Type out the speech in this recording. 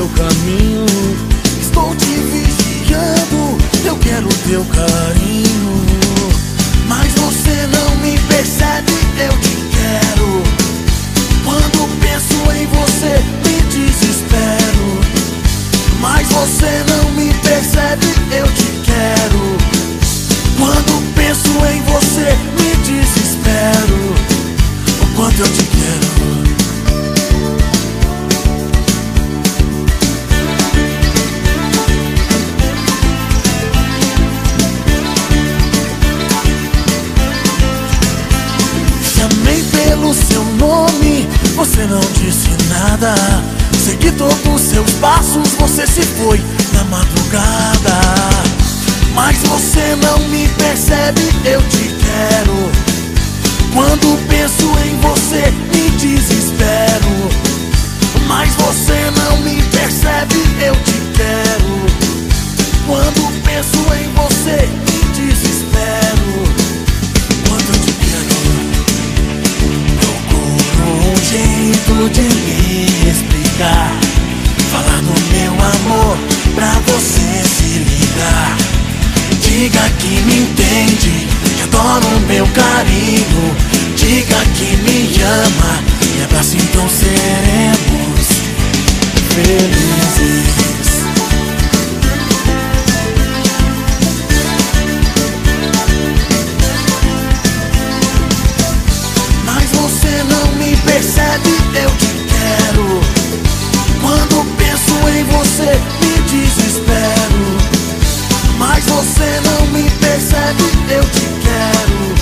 meu caminho. Estou te vigiando, eu quero teu caminho. o seu nome, você não disse nada. Segui todos os seus passos, você se foi na madrugada. Mas você não me percebeu. Diga que me entende, que adoro o meu carinho. Diga que me ama, me abraça então seremos felizes. Mas você não me percebe, eu Você não me percebe, eu te quero.